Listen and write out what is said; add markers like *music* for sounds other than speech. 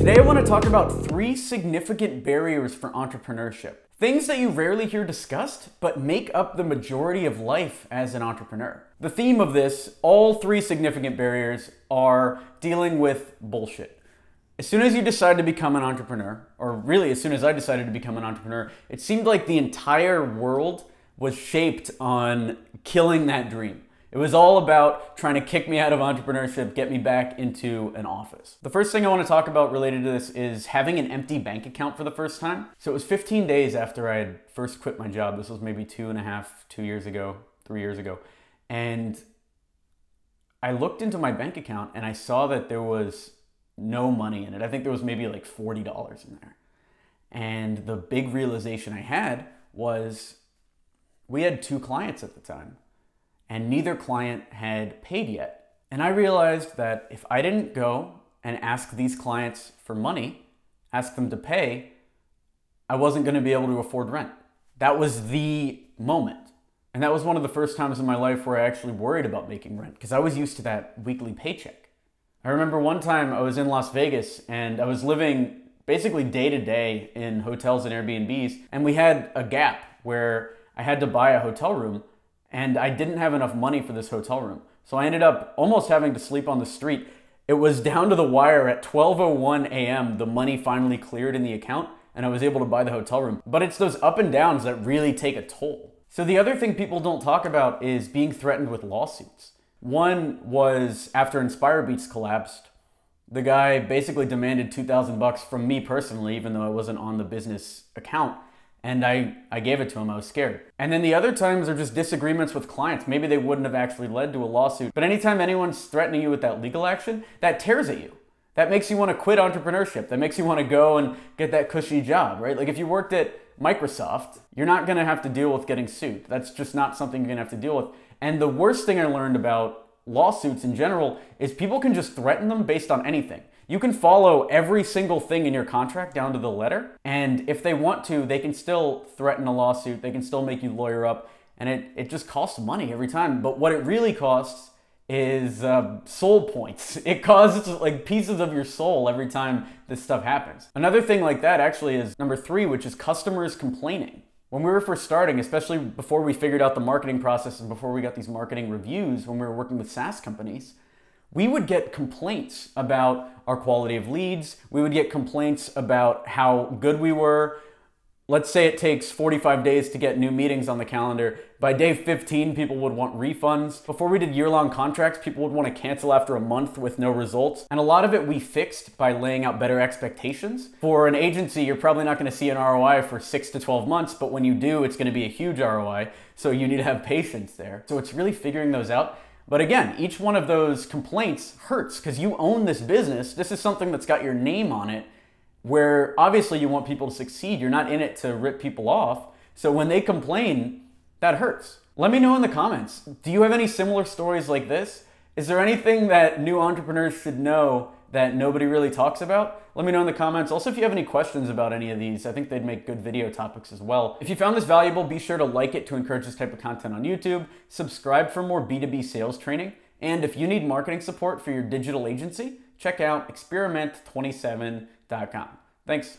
Today, I want to talk about three significant barriers for entrepreneurship. Things that you rarely hear discussed, but make up the majority of life as an entrepreneur. The theme of this, all three significant barriers, are dealing with bullshit. As soon as you decide to become an entrepreneur, or really as soon as I decided to become an entrepreneur, it seemed like the entire world was shaped on killing that dream. It was all about trying to kick me out of entrepreneurship, get me back into an office. The first thing I want to talk about related to this is having an empty bank account for the first time. So it was 15 days after I had first quit my job. This was maybe two and a half, two years ago, three years ago. And I looked into my bank account and I saw that there was no money in it. I think there was maybe like $40 in there. And the big realization I had was we had two clients at the time and neither client had paid yet. And I realized that if I didn't go and ask these clients for money, ask them to pay, I wasn't going to be able to afford rent. That was the moment. And that was one of the first times in my life where I actually worried about making rent because I was used to that weekly paycheck. I remember one time I was in Las Vegas and I was living basically day to day in hotels and Airbnbs, and we had a gap where I had to buy a hotel room and I didn't have enough money for this hotel room. So I ended up almost having to sleep on the street. It was down to the wire at 12:01 a.m. the money finally cleared in the account and I was able to buy the hotel room. But it's those up and downs that really take a toll. So the other thing people don't talk about is being threatened with lawsuits. One was after Inspire Beats collapsed, the guy basically demanded 2000 bucks from me personally even though I wasn't on the business account and I, I gave it to him. I was scared. And then the other times are just disagreements with clients. Maybe they wouldn't have actually led to a lawsuit. But anytime anyone's threatening you with that legal action, that tears at you. That makes you want to quit entrepreneurship. That makes you want to go and get that cushy job, right? Like if you worked at Microsoft, you're not going to have to deal with getting sued. That's just not something you're going to have to deal with. And the worst thing I learned about lawsuits in general is people can just threaten them based on anything. You can follow every single thing in your contract down to the letter, and if they want to, they can still threaten a lawsuit, they can still make you lawyer up, and it, it just costs money every time. But what it really costs is uh, soul points. *laughs* It costs like pieces of your soul every time this stuff happens. Another thing like that actually is number three, which is customers complaining. When we were first starting, especially before we figured out the marketing process and before we got these marketing reviews, when we were working with SaaS companies, we would get complaints about our quality of leads. We would get complaints about how good we were. Let's say it takes 45 days to get new meetings on the calendar. By day 15, people would want refunds. Before we did year long contracts, people would want to cancel after a month with no results. And a lot of it we fixed by laying out better expectations. For an agency, you're probably not going to see an ROI for six to 12 months, but when you do, it's going to be a huge ROI. So you need to have patience there. So it's really figuring those out. But again, each one of those complaints hurts because you own this business. This is something that's got your name on it, where obviously you want people to succeed. You're not in it to rip people off. So when they complain, that hurts. Let me know in the comments. Do you have any similar stories like this? Is there anything that new entrepreneurs should know that nobody really talks about? Let me know in the comments. Also, if you have any questions about any of these, I think they'd make good video topics as well. If you found this valuable, be sure to like it to encourage this type of content on YouTube, subscribe for more B2B sales training, and if you need marketing support for your digital agency, check out experiment27.com. Thanks.